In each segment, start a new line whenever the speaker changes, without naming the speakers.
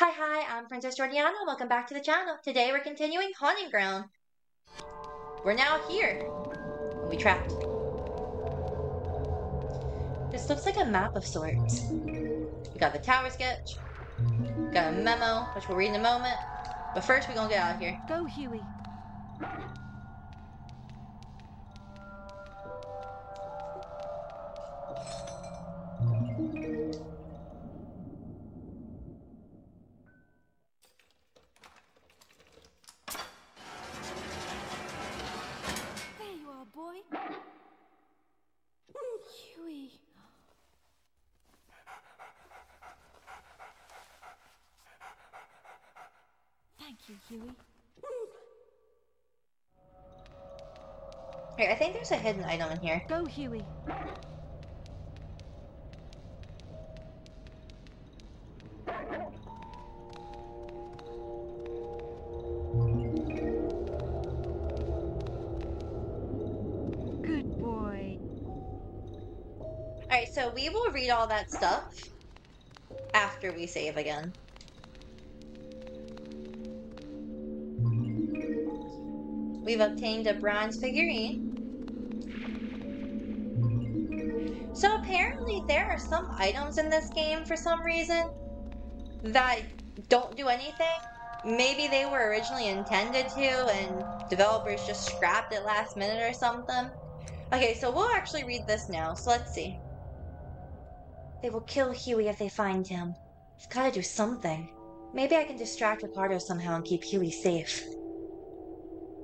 Hi, hi, I'm Princess Jordianna. Welcome back to the channel. Today we're continuing Haunting Ground. We're now here. We trapped. This looks like a map of sorts. We got the tower sketch. Got a memo, which we'll read in a moment. But first, we're gonna get out of here.
Go,
Hewie. Hidden item in here.
Go, Hewie. Good boy.
Alright, so we will read all that stuff after we save again. We've obtained a bronze figurine. Apparently there are some items in this game for some reason that don't do anything. Maybe they were originally intended to and developers just scrapped it last minute or something. Okay, so we'll actually read this now. So let's see. They will kill Hewie if they find him. He's gotta do something. Maybe I can distract Riccardo somehow and keep Hewie safe.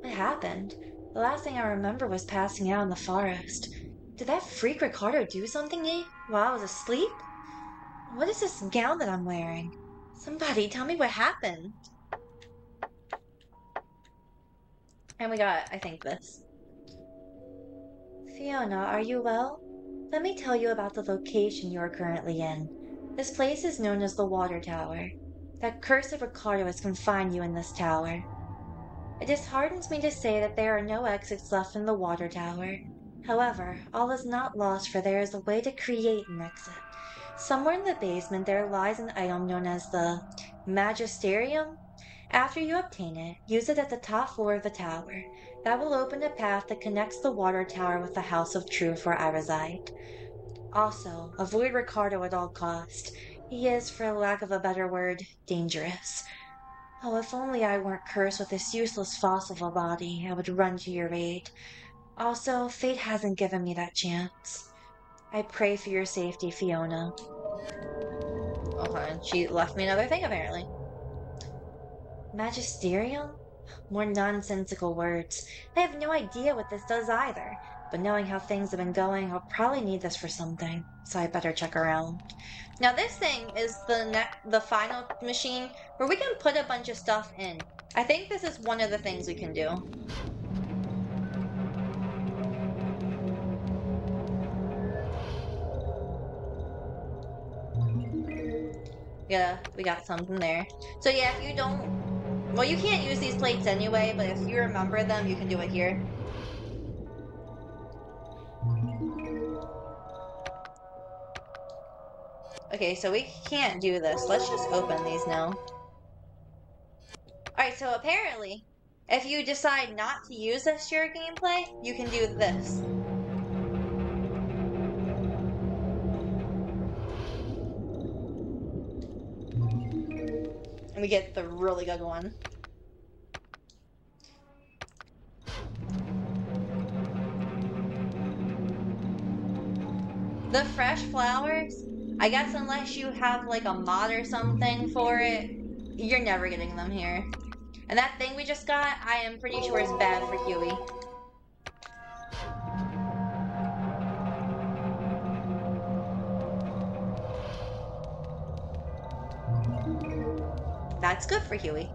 What happened? The last thing I remember was passing out in the forest. Did that freak Riccardo do something to me while I was asleep? What is this gown that I'm wearing? Somebody tell me what happened. And we got, I think, this. Fiona, are you well? Let me tell you about the location you are currently in. This place is known as the Water Tower. That curse of Riccardo has confined you in this tower. It disheartens me to say that there are no exits left in the Water Tower. However, all is not lost for there is a way to create an exit. Somewhere in the basement there lies an item known as the Magisterium. After you obtain it, use it at the top floor of the tower. That will open a path that connects the water tower with the House of Truth where I reside. Also, avoid Riccardo at all cost. He is, for lack of a better word, dangerous. Oh, if only I weren't cursed with this useless fossil of a body, I would run to your aid. Also, fate hasn't given me that chance. I pray for your safety, Fiona. Okay, and she left me another thing apparently. Magisterial? More nonsensical words. I have no idea what this does either, but knowing how things have been going, I'll probably need this for something, so I better check around. Now this thing is the ne- the final machine where we can put a bunch of stuff in. I think this is one of the things we can do. Yeah, we got something there. So yeah, if you don't... Well, you can't use these plates anyway, but if you remember them, you can do it here. Okay, so we can't do this. Let's just open these now. Alright, so apparently, if you decide not to use this your gameplay, you can do this. We get the really good one. The fresh flowers, I guess unless you have like a mod or something for it, you're never getting them here. And that thing we just got, I am pretty sure is bad for Hewie. That's good for Hewie.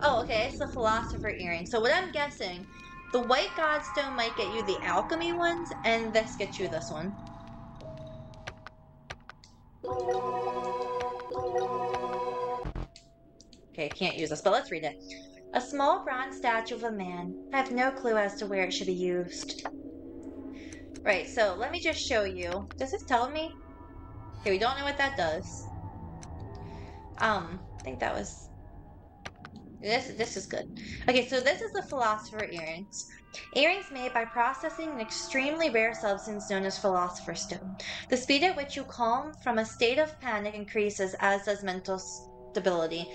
Oh, okay, it's the Philosopher Earring. So what I'm guessing, the White Godstone might get you the Alchemy ones, and this gets you this one. Okay, can't use this, but let's read it. A small bronze statue of a man. I have no clue as to where it should be used. Right, so let me just show you. Does this tell me? Okay, we don't know what that does. Um, I think that was this this is good. Okay, so this is the philosopher earrings. Earrings made by processing an extremely rare substance known as philosopher's stone. The speed at which you calm from a state of panic increases, as does mental stability.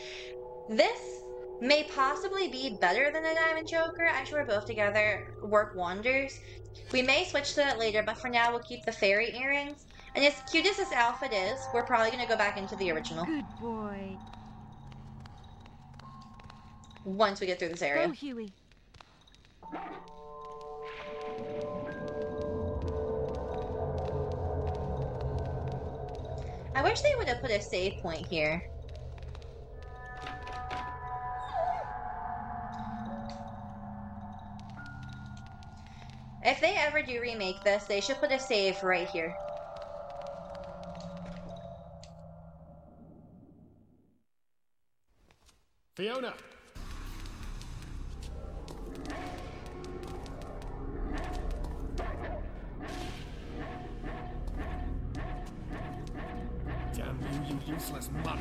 This may possibly be better than a diamond choker. I'm sure both together work wonders. We may switch to that later, but for now we'll keep the fairy earrings. And as cute as this outfit is, we're probably gonna go back into the original
Good boy.
once we get through this area.
Go, Hewie.
I wish they would have put a save point here. If they ever do remake this, they should put a save right here.
Fiona! Damn you, you useless mutt!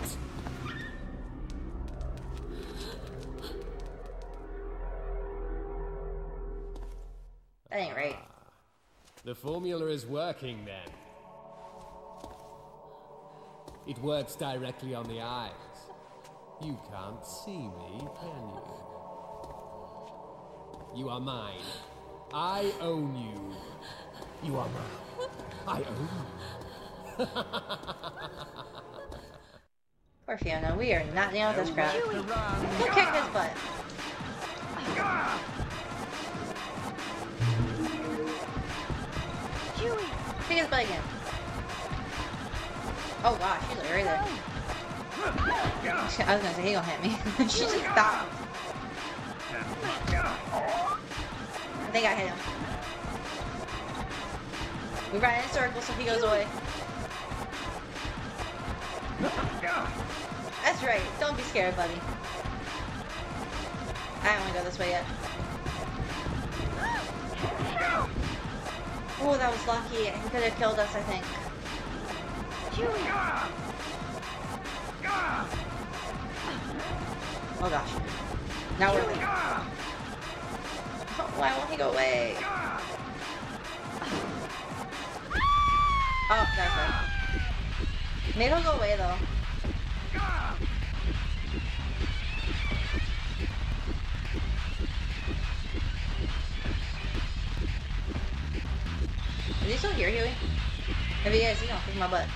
That ain't right.
The formula is working then. It works directly on the eyes. You can't see me, can you? You are mine. I own you. You are mine. I own you.
Poor Fiona, we are not dealing with this crap. Go kick his butt. His butt again. Oh gosh, she's like right there. I was gonna say he gonna hit me. she just stopped. I think I hit him. We run in a circle so he goes away. That's right. Don't be scared, buddy. I don't want to go this way yet. Oh, that was lucky. He could have killed us, I think. Oh gosh. Now we're leaving. Oh, why won't he go away? Oh, that's right. Maybe he'll go away though. He is, he's gonna kick my butt.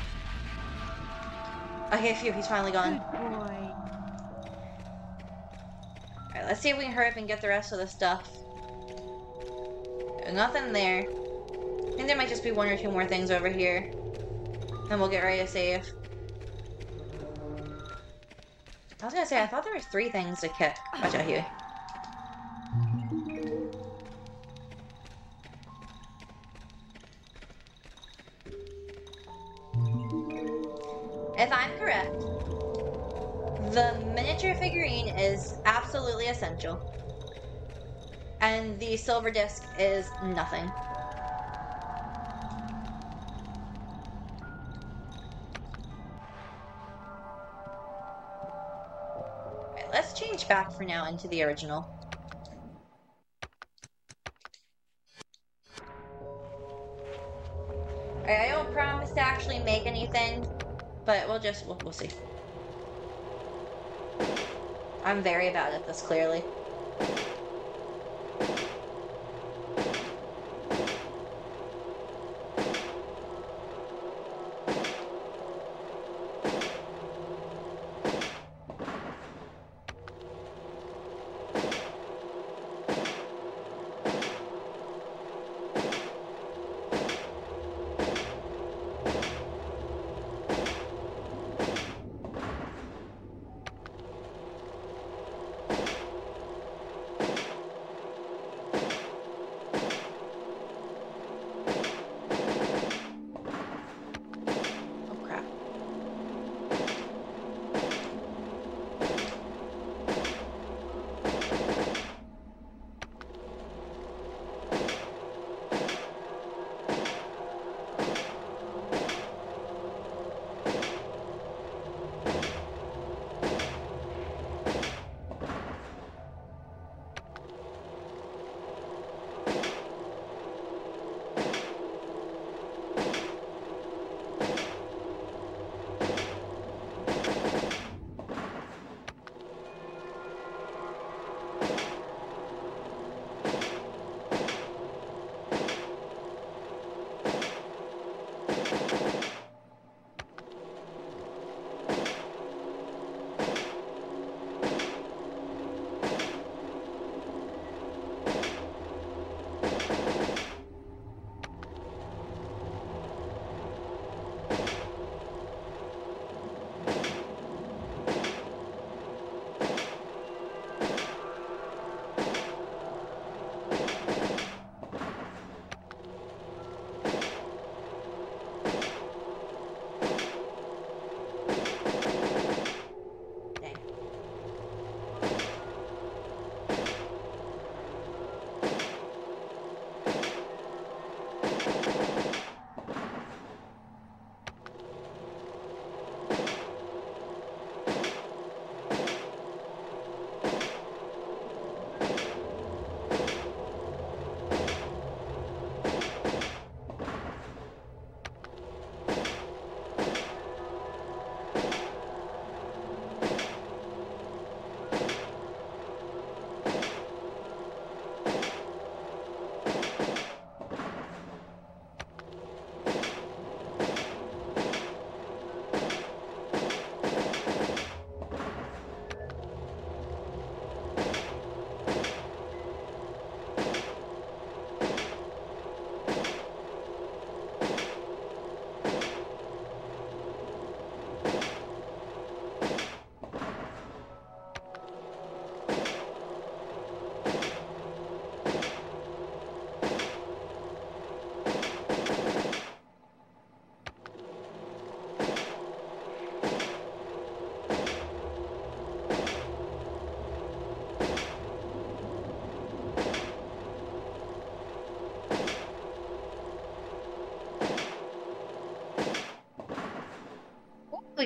Okay, phew, he's finally gone. Alright, let's see if we can hurry up and get the rest of the stuff. There's nothing there. I think there might just be one or two more things over here. And we'll get ready to save. I was gonna say, I thought there was three things to kick. Watch out, Hewie. If I'm correct, the miniature figurine is absolutely essential. And the silver disc is nothing. Alright, let's change back for now into the original. We'll just, we'll, we'll see. I'm very bad at this, clearly.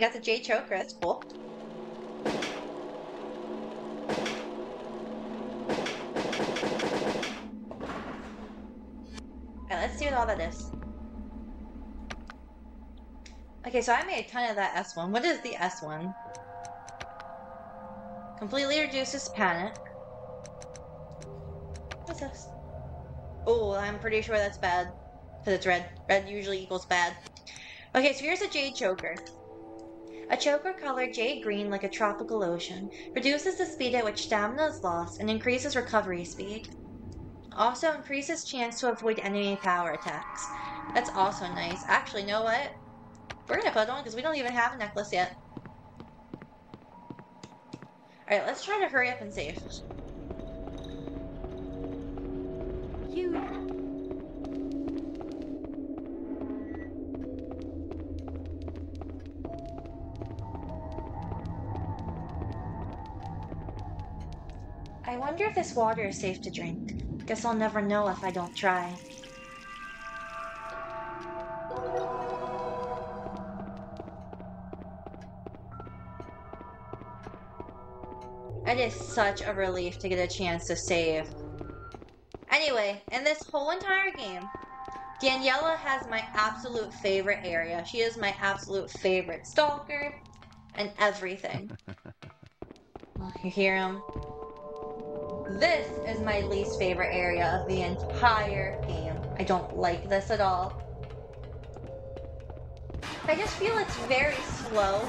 Got the J choker. That's cool. Alright, let's see what all that is. Okay, so I made a ton of that S1. What is the S1? Completely reduces panic. What's this? Oh, I'm pretty sure that's bad. Because it's red. Red usually equals bad. Okay, so here's a jade choker. A choker colored jade green like a tropical ocean reduces the speed at which stamina is lost and increases recovery speed. Also increases chance to avoid enemy power attacks. That's also nice. Actually, know what? We're gonna put on because we don't even have a necklace yet. Alright, let's try to hurry up and save. Wonder if this water is safe to drink. Guess I'll never know if I don't try. It is such a relief to get a chance to save. Anyway, in this whole entire game, Daniella has my absolute favorite area. She is my absolute favorite stalker and everything. You hear him? This is my least favorite area of the entire game. I don't like this at all. I just feel it's very slow.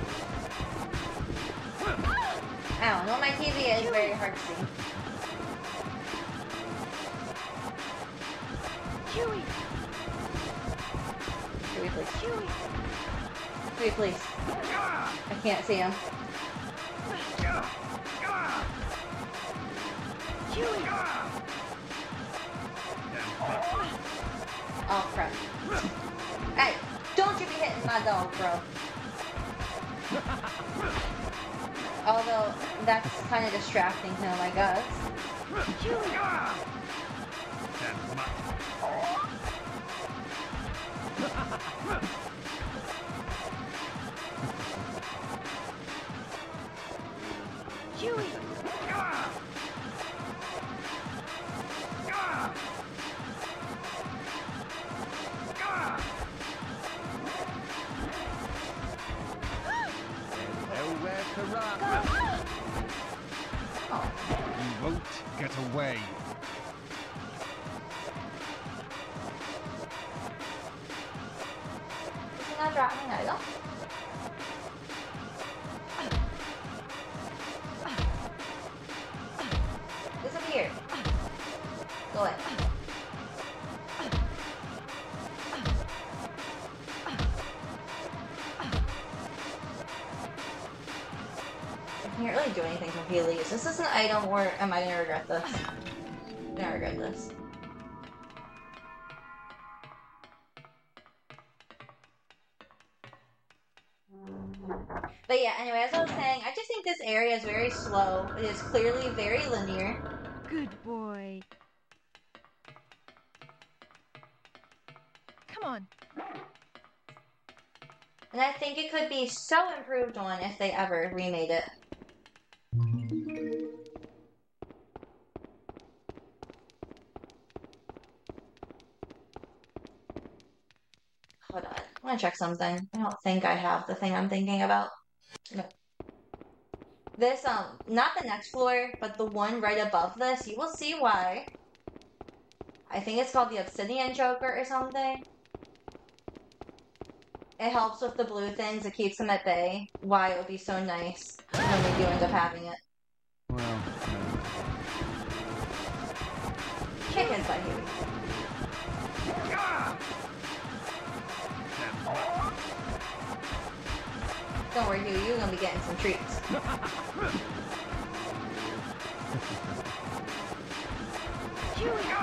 I don't know, my TV is very hard to see.
Chewie.
Chewie, please.
Chewie,
please. I can't see him. Oh, crap. Hey, don't you be hitting my dog, bro. Although, that's kind of distracting him, I guess.
Get away.
Can't really do anything from This Is an item or am I gonna regret this? I'm gonna regret this. But yeah, anyway, as I was saying, I just think this area is very slow. It is clearly very linear.
Good boy. Come on.
And I think it could be so improved on if they ever remade it. Want to check something. I don't think I have the thing I'm thinking about. No. This, um, not the next floor, but the one right above this, you will see why. I think it's called the Obsidian Choker or something. It helps with the blue things, it keeps them at bay. Why it would be so nice when we do end up having it.
Well,
Kick his butt, Don't worry, Hewie, you're gonna be getting some treats.
Chewie.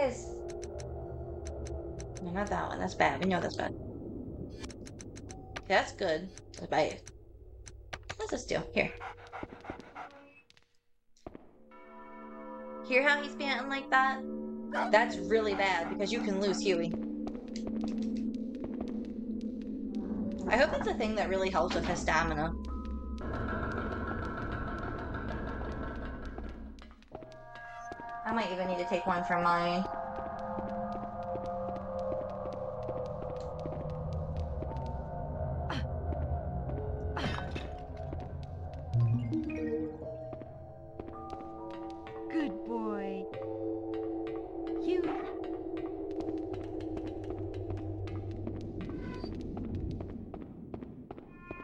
Is? No, not that one. That's bad. We know that's bad. That's good. That's bad. What's this do? Here. Hear how he's panting like that? That's really bad because you can lose Hewie. I hope it's a thing that really helps with his stamina. Might even need to take one for mine.
Good boy. Hewie!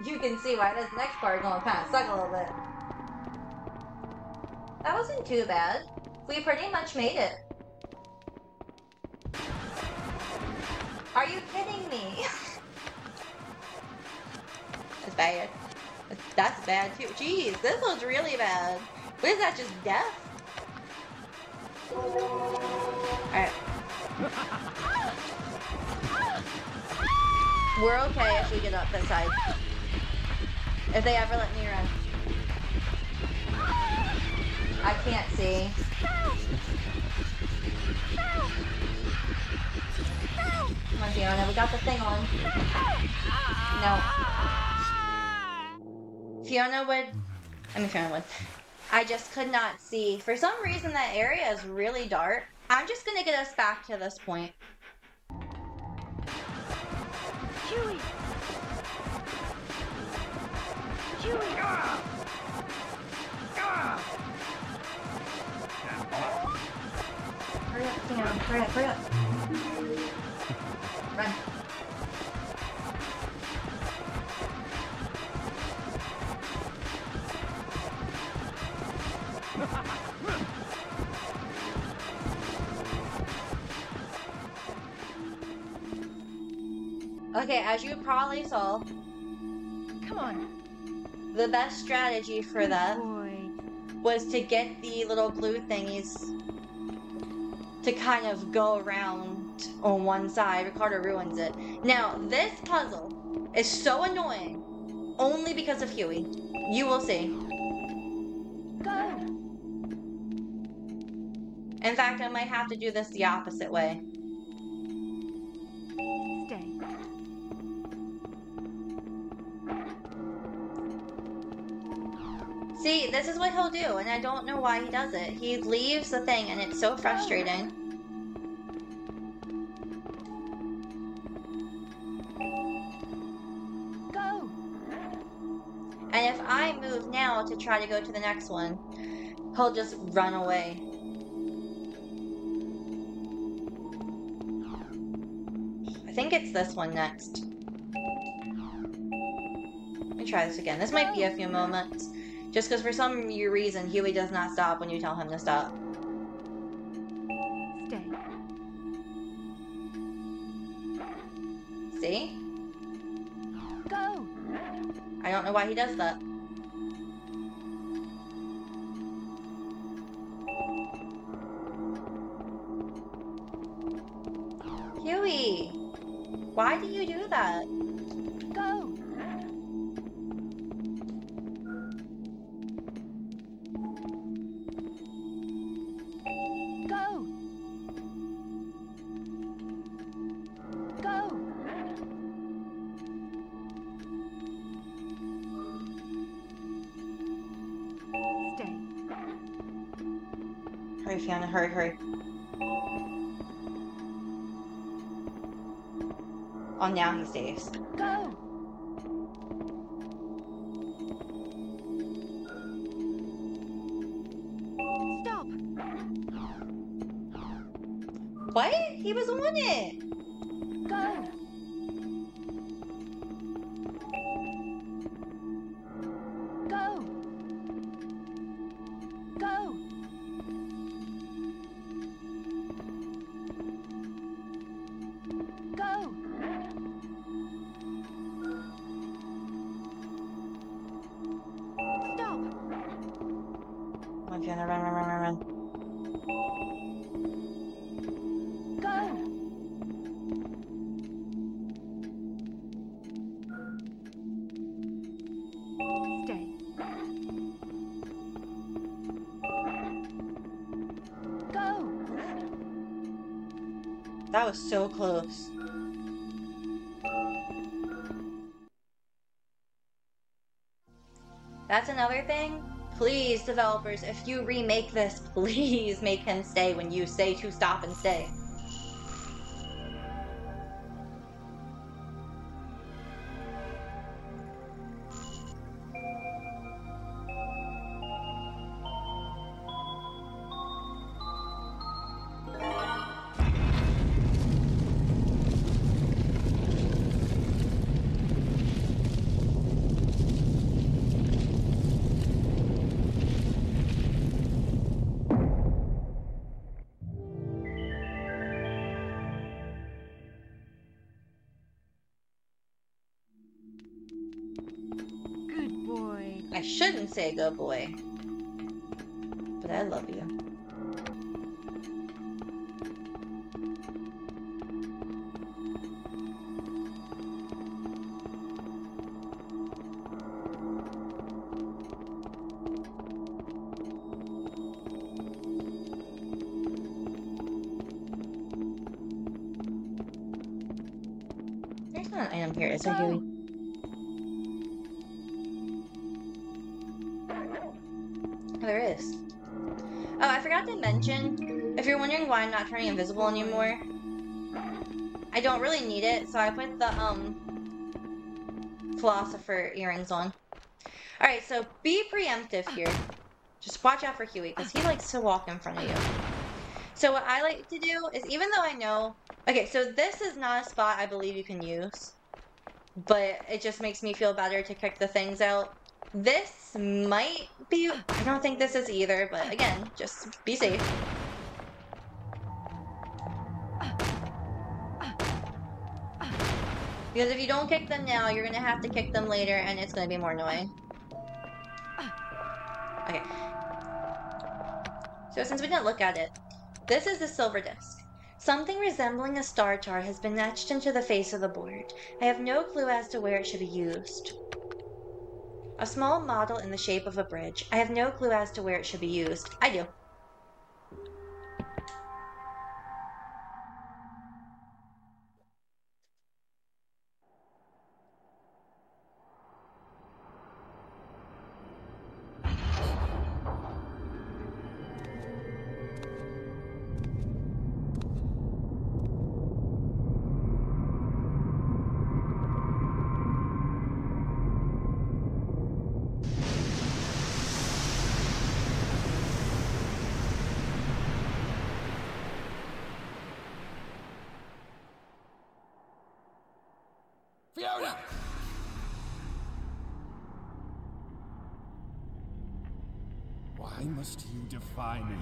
You can see why this next part is gonna kind of suck a little bit. That wasn't too bad. We pretty much made it. Are you kidding me? That's bad. That's- bad too. Jeez, this was really bad. What is that, just death? Alright. We're okay if we get up this side. If they ever let me run. I can't see. Come on, Fiona, we got the thing on. No. Fiona would. I mean, Fiona would. I just could not see. For some reason, that area is really dark. I'm just gonna get us back to this point.
Chewie! Chewie! Ah.
Hurry up, Fiona. Hurry up, hurry up. Run. Okay, as you probably saw,
Come on.
the best strategy for
Good
that
boy.
was to get the little blue thingies to kind of go around on one side. Riccardo ruins it. Now, this puzzle is so annoying only because of Hewie. You will see.
Go!
In fact, I might have to do this the opposite way.
Stay.
See, this is what he'll do, and I don't know why he does it. He leaves the thing, and it's so frustrating. Now to try to go to the next one, he'll just run away. I think it's this one next. Let me try this again. This might be a few moments. Just because for some reason Hewie does not stop when you tell him to stop.
Stay.
See?
Go!
I don't know why he does that. Why do you do that?
Go! Go! Go! Stay.
Hurry, Fiona, hurry, hurry. Oh, now he stays.
Go! Stop!
What? He was on it! That was so close. That's another thing. Please, developers, if you remake this, please make him stay when you say to stop and stay.
Good boy.
But I love you. There's not an item here, is there, Hewie? Wondering why I'm not turning invisible anymore, I don't really need it, so I put the, um, philosopher earrings on. Alright, so be preemptive here. Just watch out for Hewie, because he likes to walk in front of you. So what I like to do is, even though I know... Okay, so this is not a spot I believe you can use. But it just makes me feel better to kick the things out. This might be... I don't think this is either, but again, just be safe. Because if you don't kick them now, you're gonna have to kick them later, and it's gonna be more annoying. Okay. So since we didn't look at it, this is the silver disc. Something resembling a star chart has been etched into the face of the board. I have no clue as to where it should be used. A small model in the shape of a bridge. I have no clue as to where it should be used. I do.
Must you defy me?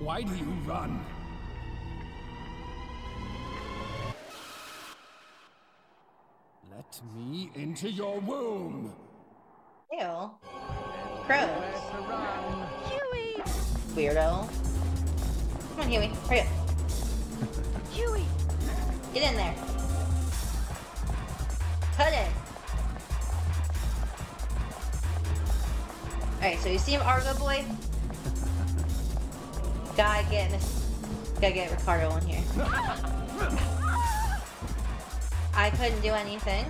Why do you run? Let me into your womb!
Ew. Gross.
Hewie!
Weirdo. Come on, Hewie. Hurry up.
Hewie!
Get in there. Cut it. Alright, so you see him, Argo Boy? Gotta get Gotta get Riccardo in here. I couldn't do anything.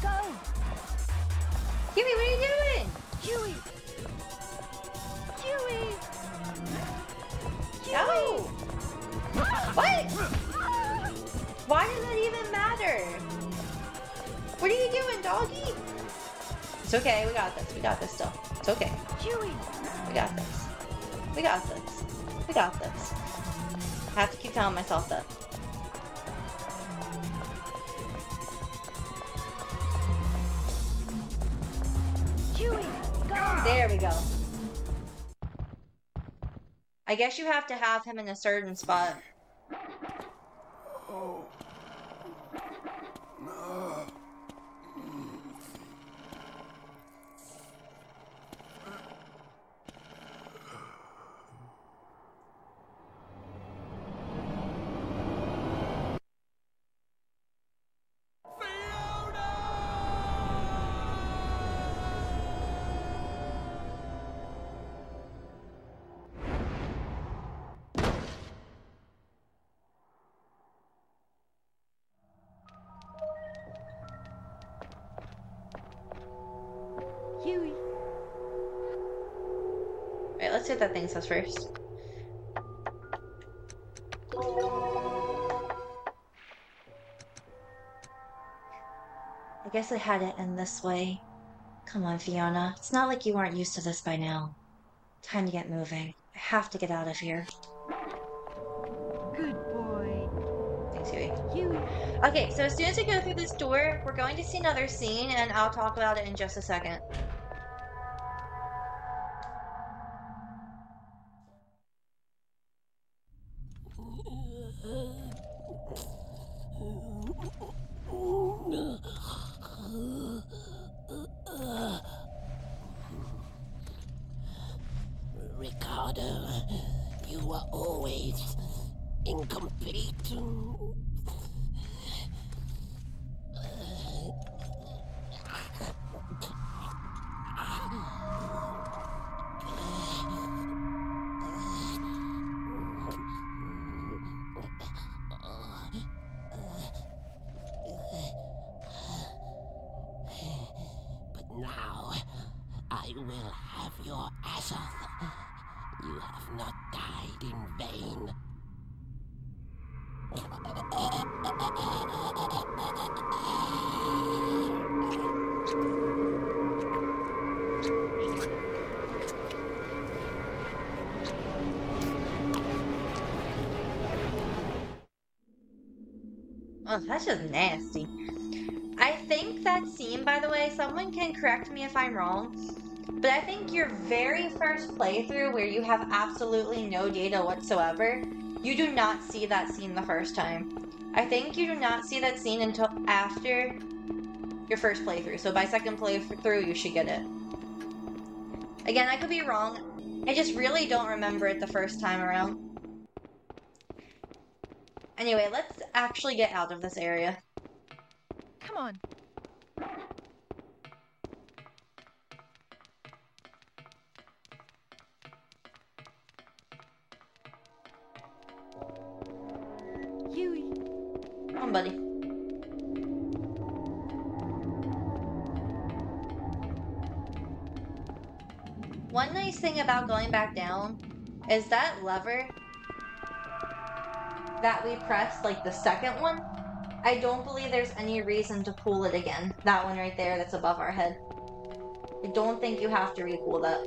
Go!
Hewie, what are you doing?
Hewie! Hewie!
No! What? Why does that even matter? What are you doing, doggy? It's okay, we got this. We got this still. It's okay. We got this. We got this. We got this. I have to keep telling myself that. There we go. I guess you have to have him in a certain spot. What that thing says first. I guess I had it in this way. Come on, Fiona. It's not like you aren't used to this by now. Time to get moving. I have to get out of here.
Good boy.
Thanks, Hewie.
Hewie.
Okay, so as soon as we go through this door, we're going to see another scene, and I'll talk about it in just a second.
Now I will have your Azoth. You have not died in vain.
Oh, that's just nasty. Someone can correct me if I'm wrong, but I think your very first playthrough where you have absolutely no data whatsoever, you do not see that scene the first time. I think you do not see that scene until after your first playthrough. So by second playthrough, you should get it. Again, I could be wrong. I just really don't remember it the first time around. Anyway, let's actually get out of this area.
Come on.
Buddy. One nice thing about going back down is that lever that we pressed, like the second one, I don't believe there's any reason to pull it again. That one right there that's above our head. I don't think you have to re-pull that.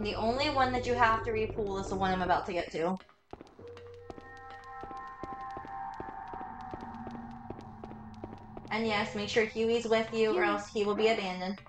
The only one that you have to re-pull is the one I'm about to get to. And yes, make sure Hewie's with you or else he will be abandoned.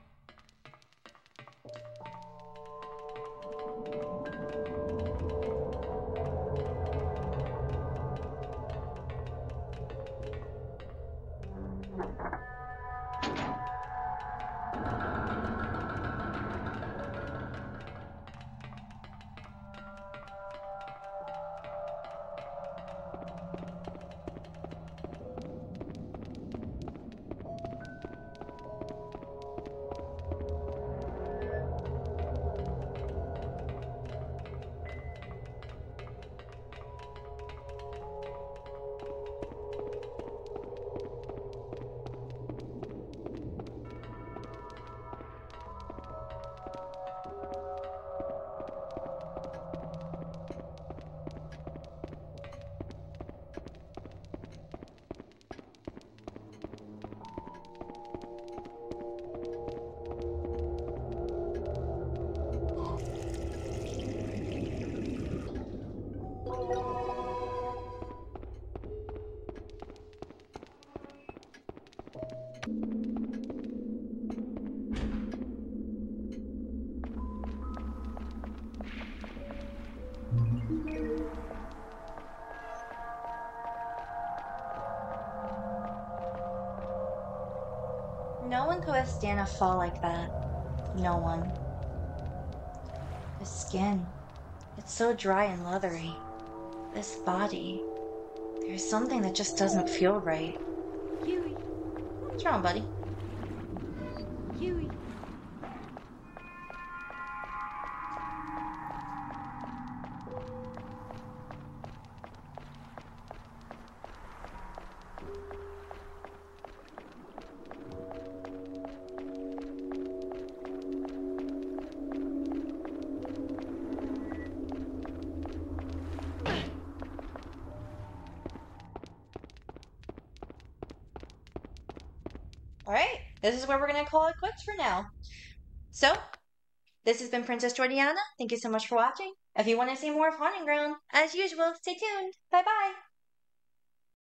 One could withstand a fall like that. No one. The skin. It's so dry and leathery. This body. There's something that just doesn't feel right.
Hewie.
What's wrong, buddy? Where we're gonna call it quits for now. So, this has been Princess Jordianna. Thank you so much for watching. If you want to see more of Haunting Ground, as usual, stay tuned. Bye bye.